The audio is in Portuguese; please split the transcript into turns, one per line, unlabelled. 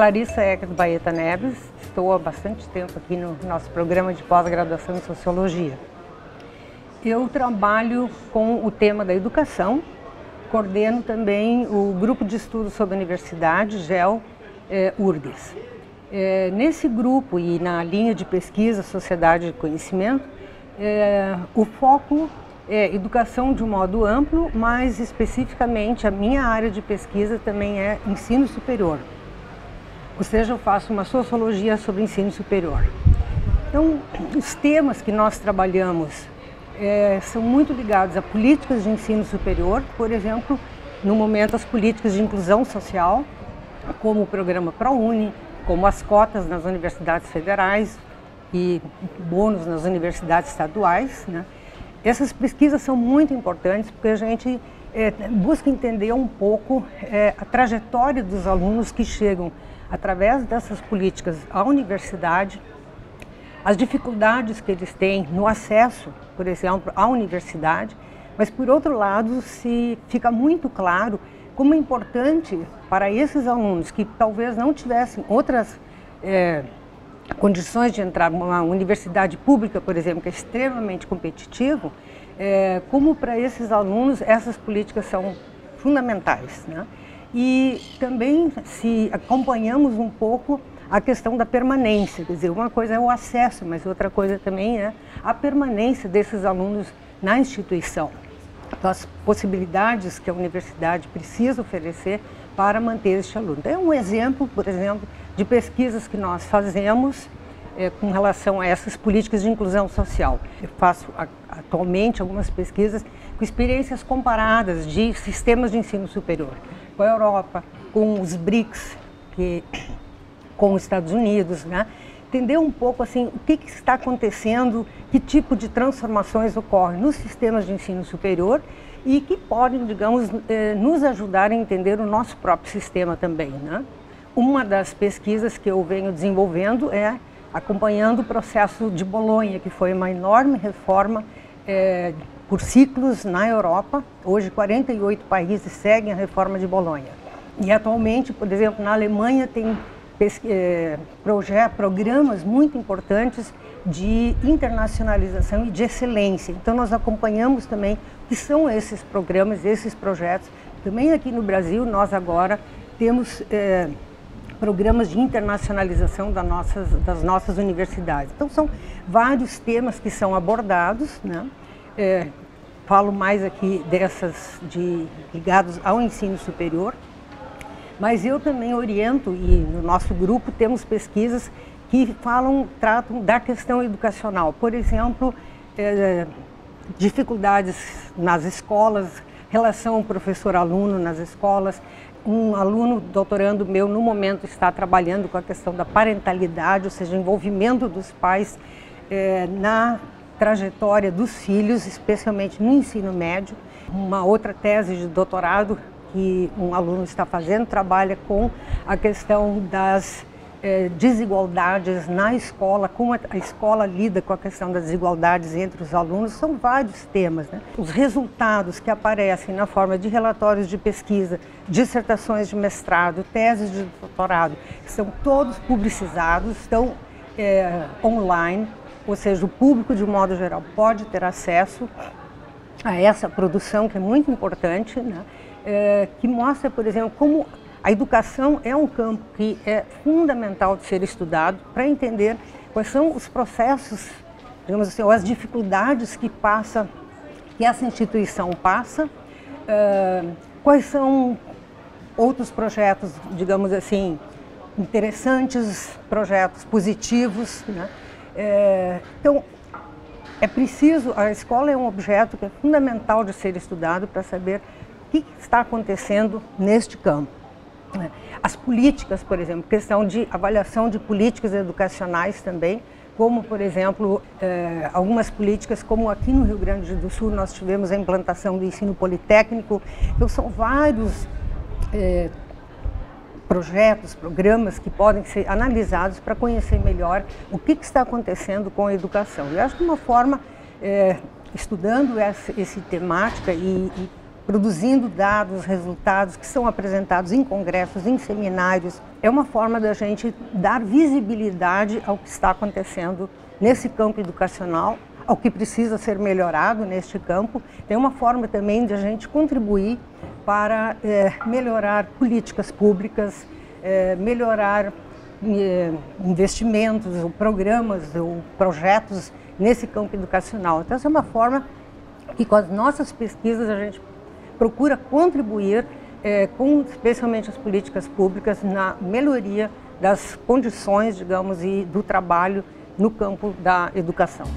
Clarissa Eckert Baeta Neves, estou há bastante tempo aqui no nosso programa de pós-graduação em Sociologia. Eu trabalho com o tema da educação, coordeno também o grupo de estudos sobre a universidade, GEL eh. Eh, nesse grupo e na linha de pesquisa Sociedade de Conhecimento, eh, o foco é educação de um modo amplo, mas especificamente a minha área de pesquisa também é ensino superior. Ou seja, eu faço uma sociologia sobre ensino superior. Então, os temas que nós trabalhamos é, são muito ligados a políticas de ensino superior, por exemplo, no momento as políticas de inclusão social, como o programa ProUni, como as cotas nas universidades federais e bônus nas universidades estaduais. Né? Essas pesquisas são muito importantes porque a gente é, busca entender um pouco é, a trajetória dos alunos que chegam através dessas políticas à universidade as dificuldades que eles têm no acesso, por exemplo, à universidade, mas por outro lado, se fica muito claro como é importante para esses alunos que talvez não tivessem outras é, condições de entrar numa universidade pública, por exemplo, que é extremamente competitivo, é, como para esses alunos essas políticas são fundamentais. Né? E também se acompanhamos um pouco a questão da permanência. Quer dizer, uma coisa é o acesso, mas outra coisa também é a permanência desses alunos na instituição. Então, as possibilidades que a universidade precisa oferecer para manter este aluno. Então, é um exemplo, por exemplo, de pesquisas que nós fazemos é, com relação a essas políticas de inclusão social. Eu faço a, atualmente algumas pesquisas com experiências comparadas de sistemas de ensino superior com a Europa, com os BRICS, que com os Estados Unidos, né? entender um pouco assim o que, que, está acontecendo, que tipo de transformações ocorrem nos sistemas de ensino superior e que podem, digamos, eh, nos ajudar a entender o nosso próprio sistema também. Né? Uma das pesquisas que eu venho desenvolvendo é acompanhando o processo de Bolonha, que foi uma enorme reforma eh, por ciclos na Europa. Hoje, 48 países seguem a reforma de Bolonha. E atualmente, por exemplo, na Alemanha tem é, projetos, programas muito importantes de internacionalização e de excelência. Então nós acompanhamos também que são esses programas, esses projetos. Também aqui no Brasil nós agora temos é, programas de internacionalização das nossas, das nossas universidades. Então são vários temas que são abordados, né? É, falo mais aqui dessas de, ligados ao ensino superior, mas eu também oriento, e no nosso grupo temos pesquisas que falam, tratam da questão educacional. Por exemplo, é, dificuldades nas escolas, relação professor-aluno nas escolas. Um aluno doutorando meu, no momento, está trabalhando com a questão da parentalidade, ou seja, envolvimento dos pais é, na trajetória dos filhos, especialmente no ensino médio. Uma outra tese de doutorado que um aluno está fazendo trabalha com a questão das eh, desigualdades na escola, como a escola lida com a questão das desigualdades entre os alunos, são vários temas. Né? Os resultados que aparecem na forma de relatórios de pesquisa, dissertações de mestrado, teses de doutorado, são todos publicizados, estão eh, online, ou seja, o público de modo geral pode ter acesso a essa produção que é muito importante, né? é, que mostra, por exemplo, como a educação é um campo que é fundamental de ser estudado para entender quais são os processos, digamos assim, ou as dificuldades que passa, que essa instituição passa, é, quais são outros projetos, digamos assim, interessantes, projetos positivos. Né? É, então, é preciso, a escola é um objeto que é fundamental de ser estudado para saber que está acontecendo neste campo. Né? As políticas, por exemplo, questão de avaliação de políticas educacionais também, como, por exemplo, eh, algumas políticas, como aqui no Rio Grande do Sul nós tivemos a implantação do ensino politécnico. Então, são vários eh, projetos, programas que podem ser analisados para conhecer melhor o que, que, está acontecendo com a educação. Eu acho que uma forma, eh, estudando essa, essa temática e, e produzindo dados, resultados que são apresentados em congressos, em seminários. É uma forma da gente dar visibilidade ao que está acontecendo nesse campo educacional, ao que precisa ser melhorado neste campo. Tem uma forma também de a gente contribuir para é, melhorar políticas públicas, é, melhorar é, investimentos, ou programas, ou projetos nesse campo educacional. Então, essa é uma forma que com as nossas pesquisas a gente procura contribuir é, com especialmente as políticas públicas na melhoria das condições, digamos, e do trabalho no campo da educação.